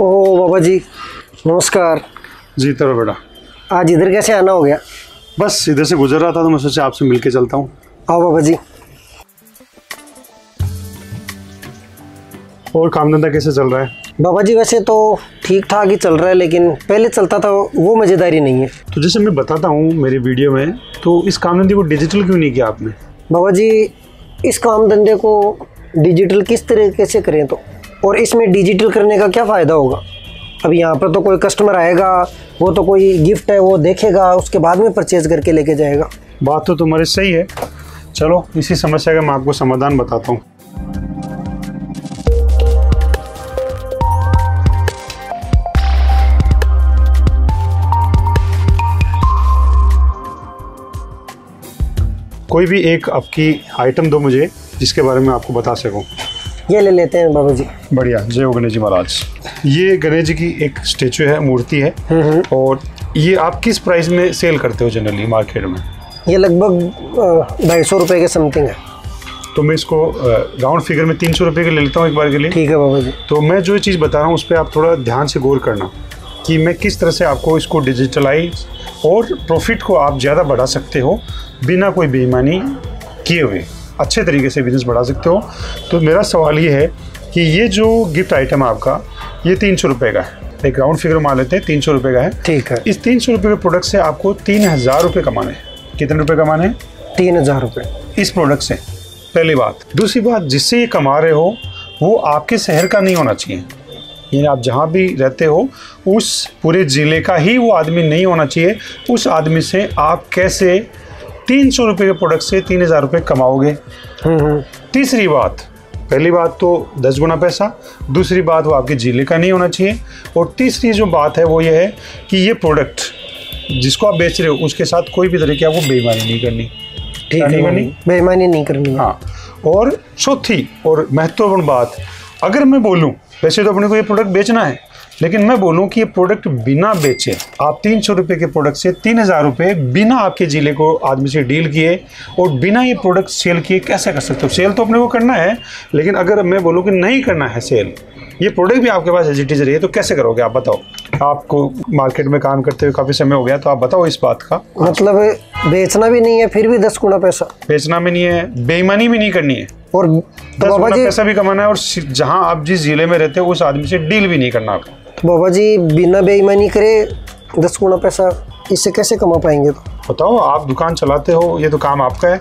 ओ बाबा जी नमस्कार। जी तरह बेटा। आज इधर कैसे आना हो गया? बस इधर से गुजर रहा था तो मैं सोचा आपसे मिल के चलता हूँ। आओ बाबा जी। और काम धंधा कैसे चल रहा है? बाबा जी वैसे तो ठीक ठाक ही चल रहा है लेकिन पहले चलता था वो मज़ेदारी नहीं है। तो जैसे मैं बताता हूँ मेरी वीडियो में तो इस काम धंधे को डिजिटल क्यों नहीं किया आपने? बाबा जी इस काम धंधे को डिजिटल किस तरीके से करें तो? और इसमें डिजिटल करने का क्या फ़ायदा होगा? अब यहाँ पर तो कोई कस्टमर आएगा, वो तो कोई गिफ्ट है, वो देखेगा, उसके बाद में परचेज करके लेके जाएगा। बात तो तुम्हारी सही है। चलो, इसी समस्या का मैं आपको समाधान बताता हूँ। कोई भी एक आपकी आइटम दो मुझे, जिसके बारे में आपको बता सकूँ। ये ले लेते हैं बाबू जी बढ़िया जय हो गणेश जी महाराज। ये गणेश जी की एक स्टेचू है मूर्ति है। और ये आप किस प्राइस में सेल करते हो जनरली मार्केट में? ये लगभग ढाई सौ रुपये के समथिंग है। तो मैं इसको राउंड फिगर में तीन सौ रुपये के ले लेता हूँ एक बार के लिए। ठीक है बाबा जी तो मैं जो चीज़ बता रहा हूँ उस पर आप थोड़ा ध्यान से गौर करना कि मैं किस तरह से आपको इसको डिजिटलाइज और प्रॉफिट को आप ज़्यादा बढ़ा सकते हो बिना कोई बेईमानी किए हुए। अच्छे तरीके से बिज़नेस बढ़ा सकते हो। तो मेरा सवाल ये है कि ये जो गिफ्ट आइटम है आपका ये तीन सौ रुपये का है। एक राउंड फिगर मान लेते हैं तीन सौ रुपये का है। ठीक है। इस तीन सौ रुपये के प्रोडक्ट से आपको तीन हज़ार रुपये कमाने हैं। कितने रुपये कमाने हैं? तीन हज़ार रुपये इस प्रोडक्ट से। पहली बात। दूसरी बात जिससे ये कमा रहे हो वो आपके शहर का नहीं होना चाहिए। यानी आप जहाँ भी रहते हो उस पूरे ज़िले का ही वो आदमी नहीं होना चाहिए। उस आदमी से आप कैसे तीन सौ रुपये के प्रोडक्ट से तीन हज़ार रुपये कमाओगे। तीसरी बात पहली बात तो दस गुना पैसा दूसरी बात वो आपके ज़िले का नहीं होना चाहिए और तीसरी जो बात है वो ये है कि ये प्रोडक्ट जिसको आप बेच रहे हो उसके साथ कोई भी तरीके आपको बेईमानी नहीं करनी। ठीक है बेईमानी बेईमानी नहीं करनी। हाँ। और चौथी और महत्वपूर्ण बात अगर मैं बोलूँ वैसे तो अपने को ये प्रोडक्ट बेचना है लेकिन मैं बोलूँ कि ये प्रोडक्ट बिना बेचे आप तीन सौ रुपये के प्रोडक्ट से तीन हज़ार रुपये बिना आपके ज़िले को आदमी से डील किए और बिना ये प्रोडक्ट सेल किए कैसे कर सकते हो? सेल तो अपने को करना है लेकिन अगर मैं बोलूँ कि नहीं करना है सेल ये प्रोडक्ट भी आपके पास एजिटिज रही है तो कैसे करोगे? आप बताओ। आपको मार्केट में काम करते हुए काफ़ी समय हो गया तो आप बताओ इस बात का। मतलब बेचना भी नहीं है फिर भी दस गुना पैसा। बेचना भी नहीं है बेईमानी भी नहीं करनी है। और दस गुना पैसा भी कमाना है और जहाँ आप जिस ज़िले में रहते हो उस आदमी से डील भी नहीं करना आपको। तो बाबा जी बिना बेईमानी करे दस गुना पैसा इससे कैसे कमा पाएँगे तो? बताओ आप दुकान चलाते हो ये तो काम आपका है।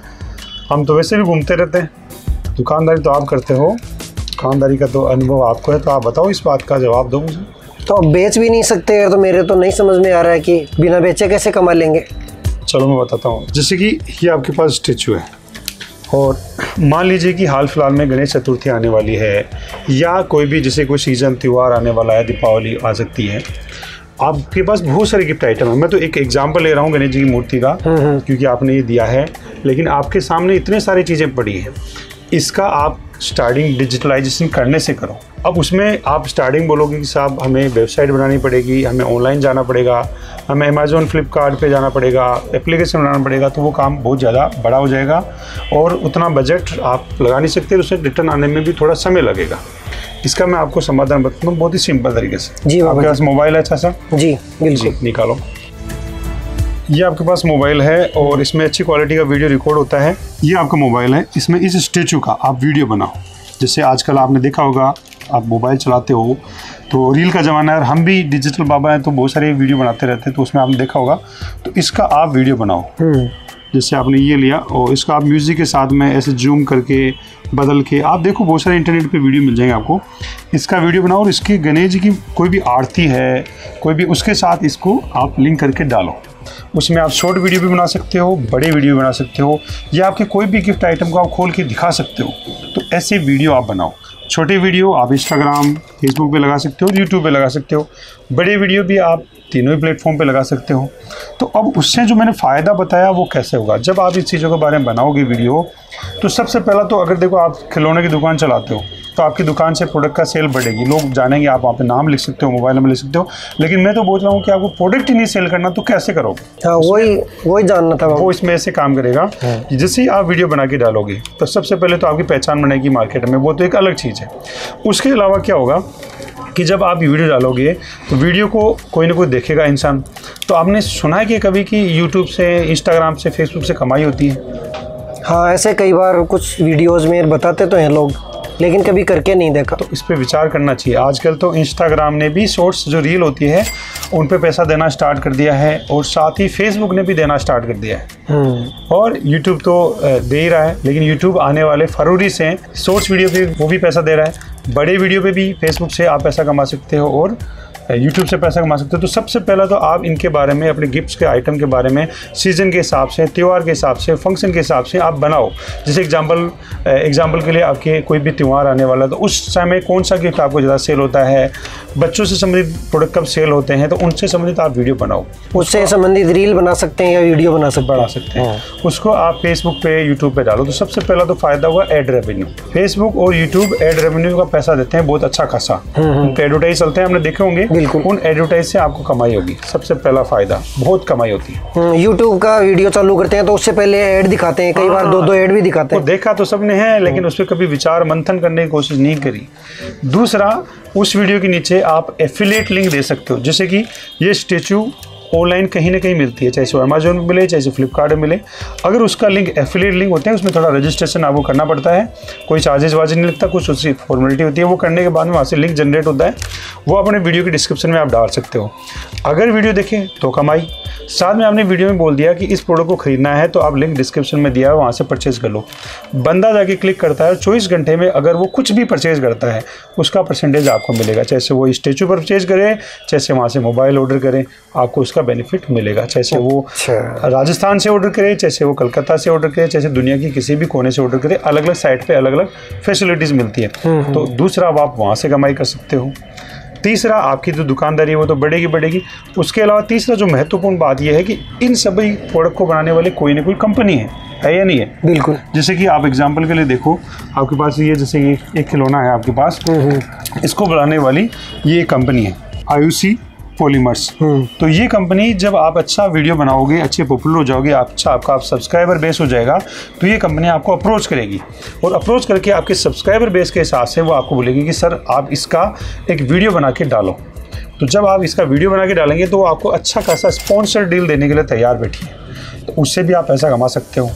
हम तो वैसे भी घूमते रहते हैं। दुकानदारी तो आप करते हो। दुकानदारी का तो अनुभव आपको है तो आप बताओ इस बात का जवाब दो मुझे। तो आप बेच भी नहीं सकते तो मेरे तो नहीं समझ में आ रहा है कि बिना बेचे कैसे कमा लेंगे? चलो मैं बताता हूँ। जैसे कि ये आपके पास स्टेचू है और मान लीजिए कि हाल फ़िलहाल में गणेश चतुर्थी आने वाली है या कोई भी जैसे कोई सीज़न त्यौहार आने वाला है दीपावली आ सकती है। आपके पास बहुत सारे गिफ्ट आइटम है। मैं तो एक एग्ज़ाम्पल ले रहा हूँ गणेश जी की मूर्ति का क्योंकि आपने ये दिया है लेकिन आपके सामने इतने सारी चीज़ें पड़ी हैं। इसका आप स्टार्टिंग डिजिटलाइजेशन करने से करो। अब उसमें आप स्टार्टिंग बोलोगे कि साहब हमें वेबसाइट बनानी पड़ेगी हमें ऑनलाइन जाना पड़ेगा हमें अमेजोन फ्लिपकार्ट पे जाना पड़ेगा एप्लीकेशन बनाना पड़ेगा तो वो काम बहुत ज़्यादा बड़ा हो जाएगा और उतना बजट आप लगा नहीं सकते उसे रिटर्न आने में भी थोड़ा समय लगेगा। इसका मैं आपको समाधान बताता हूँ बहुत ही सिंपल तरीके से। जी आपके पास मोबाइल है अच्छा सा? जी जी बिल्कुल। निकालो। ये आपके पास मोबाइल है और इसमें अच्छी क्वालिटी का वीडियो रिकॉर्ड होता है। ये आपका मोबाइल है। इसमें इस स्टेचू का आप वीडियो बनाओ। जैसे आजकल आपने देखा होगा आप मोबाइल चलाते हो तो रील का ज़माना है और हम भी डिजिटल बाबा हैं तो बहुत सारे वीडियो बनाते रहते हैं तो उसमें आपने देखा होगा। तो इसका आप वीडियो बनाओ। हम्म। जैसे आपने ये लिया और इसका आप म्यूज़िक के साथ में ऐसे जूम करके बदल के आप देखो बहुत सारे इंटरनेट पे वीडियो मिल जाएँगे आपको। इसका वीडियो बनाओ और इसकी गणेश जी की कोई भी आरती है कोई भी उसके साथ इसको आप लिंक करके डालो। उसमें आप शॉर्ट वीडियो भी बना सकते हो, बड़े वीडियो बना सकते हो, या आपके कोई भी गिफ्ट आइटम को आप खोल के दिखा सकते हो तो ऐसे वीडियो आप बनाओ। छोटे वीडियो आप इंस्टाग्राम फेसबुक पे लगा सकते हो यूट्यूब पे लगा सकते हो, बड़े वीडियो भी आप तीनों ही प्लेटफॉर्म पे लगा सकते हो। तो अब उससे जो मैंने फ़ायदा बताया वो कैसे होगा? जब आप इस चीज़ों के बारे में बनाओगे वीडियो तो सबसे पहला तो अगर देखो आप खिलौने की दुकान चलाते हो तो आपकी दुकान से प्रोडक्ट का सेल बढ़ेगी। लोग जानेंगे आप वहाँ पे नाम लिख सकते हो मोबाइल नंबर लिख सकते हो लेकिन मैं तो बोल रहा हूँ कि आपको प्रोडक्ट ही नहीं सेल करना तो कैसे करोगे? हाँ वही वही जानना था वो इसमें ऐसे काम करेगा। ही। आप वीडियो बना के डालोगे तो सबसे पहले तो आपकी पहचान बनेगी मार्केट में। वो तो एक अलग चीज़ है। उसके अलावा क्या होगा कि जब आप वीडियो डालोगे तो वीडियो को कोई ना कोई देखेगा इंसान। तो आपने सुना है कि कभी कि यूट्यूब से इंस्टाग्राम से फेसबुक से कमाई होती है? हाँ ऐसे कई बार कुछ वीडियोस में बताते तो हैं लोग। लेकिन कभी करके नहीं देखा। तो इस पर विचार करना चाहिए। आजकल तो इंस्टाग्राम ने भी शॉर्ट्स जो रील होती है उन पर पैसा देना स्टार्ट कर दिया है और साथ ही फेसबुक ने भी देना स्टार्ट कर दिया है। हम्म। और यूट्यूब तो दे ही रहा है लेकिन यूट्यूब आने वाले फरवरी से शॉर्ट्स वीडियो पे वो भी पैसा दे रहा है। बड़े वीडियो पे भी फेसबुक से आप पैसा कमा सकते हो और यूट्यूब से पैसा कमा सकते हो। तो सबसे पहला तो आप इनके बारे में अपने गिफ्ट्स के आइटम के बारे में सीज़न के हिसाब से त्यौहार के हिसाब से फ़ंक्शन के हिसाब से आप बनाओ। जैसे एग्ज़ाम्पल एग्ज़ाम्पल के लिए आपके कोई भी त्यौहार आने वाला है तो उस समय कौन सा गिफ्ट आपको ज़्यादा सेल होता है? बच्चों से संबंधित प्रोडक्ट कब सेल होते हैं? तो उनसे संबंधित आप वीडियो बनाओ। उससे संबंधित रील बना सकते हैं या वीडियो बना सकते बना सकते हैं। उसको आप फेसबुक पे यूट्यूब पे डालो। तो सबसे पहला तो फ़ायदा हुआ एड रेवेन्यू फेसबुक और यूट्यूब एड रेवेन्यू का पैसा देते हैं बहुत अच्छा खासा। उनके एडवर्टाइज चलते हैं हमने देखे होंगे। बिल्कुल। उन एडवर्टाइज से आपको कमाई होगी। सबसे पहला फ़ायदा बहुत कमाई होती है। यूट्यूब का वीडियो चालू करते हैं तो उससे पहले एड दिखाते हैं कई बार दो दो एड भी दिखाते हैं। देखा तो सबने है लेकिन उस पर कभी विचार मंथन करने की कोशिश नहीं करी। दूसरा उस वीडियो के नीचे आप एफिलेट लिंक दे सकते हो। जैसे कि ये स्टेचू ऑनलाइन कहीं ना कहीं मिलती है, चाहे वो अमेजोन में मिले, चाहे फ्लिपकार्ट में मिले। अगर उसका लिंक एफिलेट लिंक होते हैं, उसमें थोड़ा रजिस्ट्रेशन आपको करना पड़ता है। कोई चार्जेस वार्जेस नहीं लगता, कुछ उसकी फॉर्मेलिटी होती है, वो करने के बाद में वहाँ से लिंक जनरेट होता है। वो अपने वीडियो के डिस्क्रिप्शन में आप डाल सकते हो। अगर वीडियो देखें तो कमाई। साथ में आपने वीडियो में बोल दिया कि इस प्रोडक्ट को खरीदना है तो आप लिंक डिस्क्रिप्शन में दिया है वहाँ से परचेज कर लो। बंदा जाके क्लिक करता है और चौबीस घंटे में अगर वो कुछ भी परचेज करता है, उसका परसेंटेज आपको मिलेगा। चाहे से वो स्टेचू परचेज करे, चाहे से वहाँ से मोबाइल ऑर्डर करें, आपको उसका बेनिफिट मिलेगा चाहे वो अच्छा। राजस्थान से ऑर्डर करे चाहे वो कलकत्ता से ऑर्डर करे चाहे दुनिया की किसी भी कोने से ऑर्डर करे अलग अलग साइट पे अलग अलग फैसिलिटीज़ मिलती है। तो दूसरा आप वहाँ से कमाई कर सकते हो। तीसरा आपकी जो दुकानदारी है वो तो बढ़ेगी बढ़ेगी। उसके अलावा तीसरा जो महत्वपूर्ण बात यह है कि इन सभी प्रोडक्ट को बनाने वाले कोई ना कोई कंपनी है। है या नहीं है? बिल्कुल। जैसे कि आप एग्ज़ाम्पल के लिए देखो आपके पास ये जैसे ये एक खिलौना है आपके पास। इसको बनाने वाली ये कंपनी है आयुसी पॉलीमर्स हम्म। तो ये कंपनी जब आप अच्छा वीडियो बनाओगे अच्छे पॉपुलर हो जाओगे अच्छा आपका आप सब्सक्राइबर बेस हो जाएगा तो ये कंपनी आपको अप्रोच करेगी। और अप्रोच करके आपके सब्सक्राइबर बेस के हिसाब से वो आपको बोलेगी कि सर आप इसका एक वीडियो बना के डालो। तो जब आप इसका वीडियो बना के डालेंगे तो वो आपको अच्छा खासा स्पॉन्सर डील देने के लिए तैयार बैठी है। तो उससे भी आप पैसा कमा सकते हो।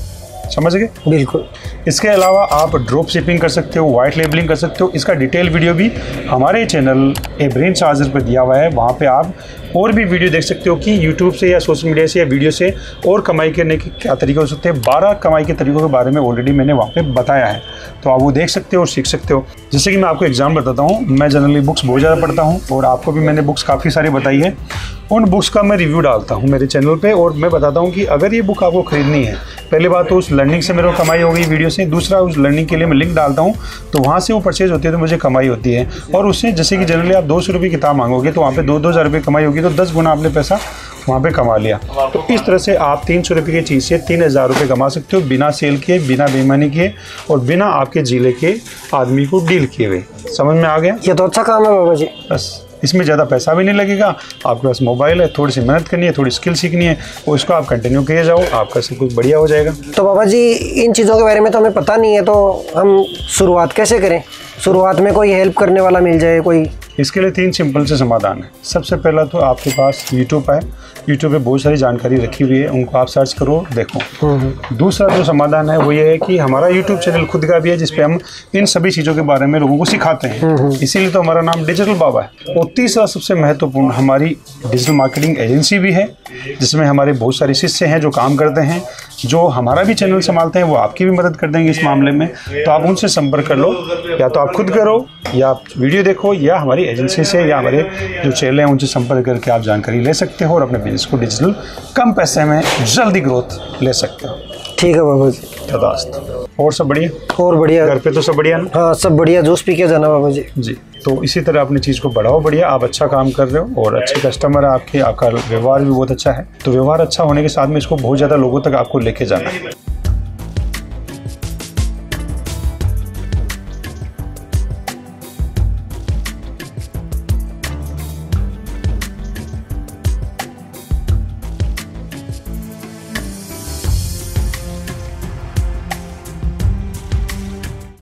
समझ गए? बिल्कुल। इसके अलावा आप ड्रॉप शिपिंग कर सकते हो वाइट लेबलिंग कर सकते हो। इसका डिटेल वीडियो भी हमारे चैनल ए ब्रेन चार्जर पर दिया हुआ है। वहाँ पे आप और भी वीडियो देख सकते हो कि यूट्यूब से या सोशल मीडिया से या वीडियो से और कमाई करने के क्या तरीके हो सकते हैं। बारह कमाई के तरीकों के बारे में ऑलरेडी मैंने वहाँ पे बताया है। तो आप वो देख सकते हो और सीख सकते हो। जैसे कि मैं आपको एग्ज़ाम बताता हूँ। मैं जनरली बुक्स बहुत ज़्यादा पढ़ता हूँ और आपको भी मैंने बुक्स काफ़ी सारी बताई है। उन बुक्स का मैं रिव्यू डालता हूँ मेरे चैनल पे और मैं बताता हूँ कि अगर ये बुक आपको खरीदनी है पहली बात तो उस लर्निंग से मेरे को कमाई हो गई वीडियो से। दूसरा उस लर्निंग के लिए मैं लिंक डालता हूँ। तो वहाँ से वो परचेज होती है तो मुझे कमाई होती है। और उससे जैसे कि जनरली आप दो सौ रुपये किताब मांगोगे तो वहाँ पे दो दो हज़ार रुपये कमाई होगी तो दस गुना आपने पैसा वहाँ पे कमा लिया। तो इस तरह से आप तीन सौ रुपये की चीज़ से तीन हज़ार रुपये कमा सकते हो बिना सेल किए बिना बेईमानी किए और बिना आपके ज़िले के आदमी को डील किए हुए। समझ में आ गया? ये तो अच्छा काम है बाबा जी। बस। इसमें ज़्यादा पैसा भी नहीं लगेगा। आपके पास मोबाइल है थोड़ी सी मेहनत करनी है, थोड़ी स्किल सीखनी है और इसको आप कंटिन्यू किए जाओ, आपका सब कुछ बढ़िया हो जाएगा। तो बाबा जी, इन चीज़ों के बारे में तो हमें पता नहीं है तो हम शुरुआत कैसे करें? शुरुआत में कोई हेल्प करने वाला मिल जाए, कोई इसके लिए तीन सिंपल से समाधान है। सबसे पहला तो आपके पास यूट्यूब है। यूट्यूब पे बहुत सारी जानकारी रखी हुई है उनको आप सर्च करो देखो। दूसरा जो समाधान है वो ये है कि हमारा यूट्यूब चैनल खुद का भी है जिसपे हम इन सभी चीज़ों के बारे में लोगों को सिखाते हैं। इसीलिए तो हमारा नाम डिजिटल बाबा है। और तीसरा सबसे महत्वपूर्ण हमारी डिजिटल मार्केटिंग एजेंसी भी है जिसमें हमारे बहुत सारे शिष्य हैं जो काम करते हैं जो हमारा भी चैनल संभालते हैं वो आपकी भी मदद कर देंगे इस मामले में। तो आप उनसे संपर्क कर लो या तो आप खुद करो या आप वीडियो देखो या हमारी एजेंसी से या हमारे जो चैनल हैं उनसे संपर्क करके आप जानकारी ले सकते हो और अपने बिज़नेस को डिजिटल कम पैसे में जल्दी ग्रोथ ले सकते हो। ठीक है बाबा जी। तदास्त और सब बढ़िया? और बढ़िया। घर पे तो सब बढ़िया ना? हाँ सब बढ़िया। जूस पी के जाना बाबा जी। जी तो इसी तरह अपनी चीज़ को बढ़ाओ बढ़िया। आप अच्छा काम कर रहे हो और अच्छे कस्टमर है आपके आपका व्यवहार भी बहुत अच्छा है। तो व्यवहार अच्छा होने के साथ में इसको बहुत ज़्यादा लोगों तक आपको लेके जाना है।